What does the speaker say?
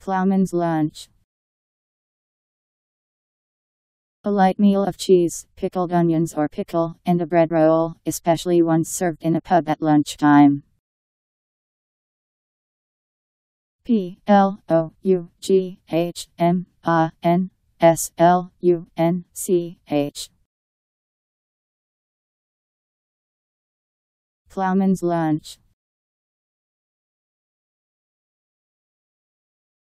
Ploughman's lunch. A light meal of cheese, pickled onions or pickle, and a bread roll, especially one served in a pub at lunchtime. P L O U G H M A N S L U N C H. Ploughman's lunch.